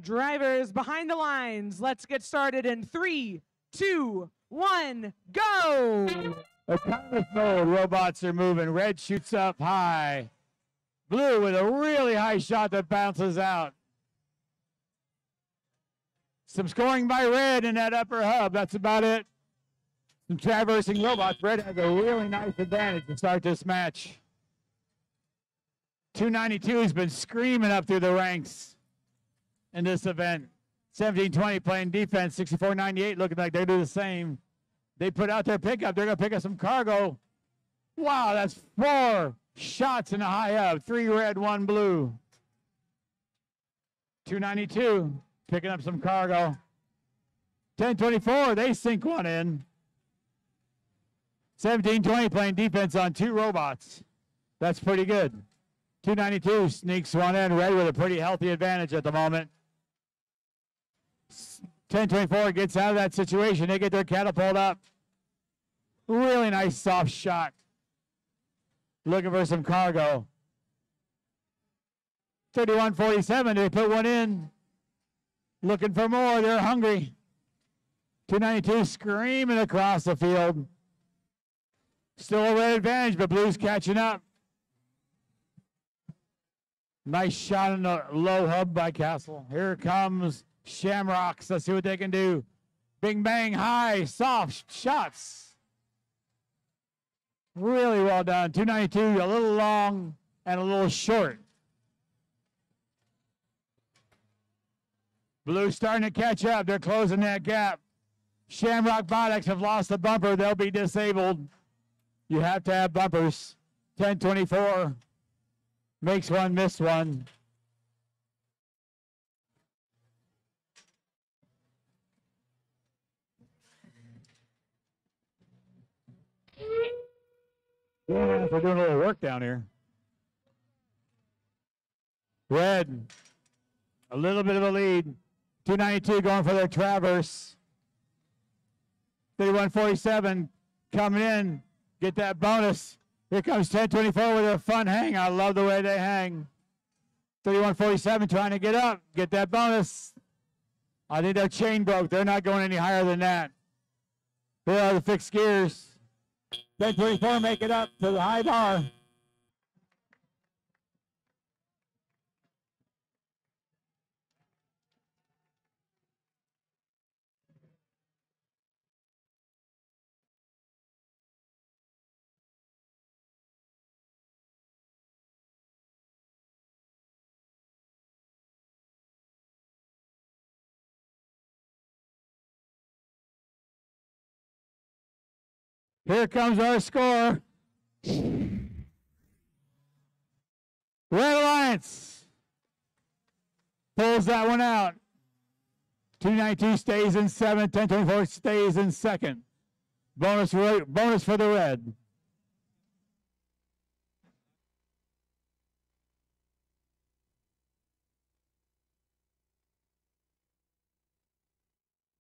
Drivers behind the lines, let's get started in three, two, one, go! Autonomous mode, robots are moving. Red shoots up high. Blue with a really high shot that bounces out. Some scoring by Red in that upper hub. That's about it. Some traversing robots. Red has a really nice advantage to start this match. 292 has been screaming up through the ranks in this event. 1720 playing defense, 6498 looking like they do the same. They put out their pickup. They're going to pick up some cargo. Wow, that's four shots in a high up. Three red, one blue. 292 picking up some cargo. 1024, they sink one in. 1720 playing defense on two robots. That's pretty good. 292 sneaks one in. Red with a pretty healthy advantage at the moment. 1024 gets out of that situation. They get their catapult up. Really nice soft shot. Looking for some cargo. 3147, they put one in. Looking for more. They're hungry. 292 screaming across the field. Still a red advantage, but Blue's catching up. Nice shot in the low hub by Castle. Here comes Shamrocks. Let's see what they can do. Bing bang high, soft shots. Really well done. 292, a little long and a little short. Blue starting to catch up. They're closing that gap. Shamrock Botics have lost the bumper. They'll be disabled. You have to have bumpers. 1024 makes one, miss one. Yeah, we're doing a little work down here. Red, a little bit of a lead. 292 going for their traverse. 3147 coming in. Get that bonus. Here comes 1024 with a fun hang. I love the way they hang. 3147 trying to get up. Get that bonus. I think their chain broke. They're not going any higher than that. There are the PhyXTGears. 1024 make it up to the high bar. Here comes our score. Red Alliance pulls that one out. 292 stays in seventh. 1024 stays in second. Bonus, bonus for the red.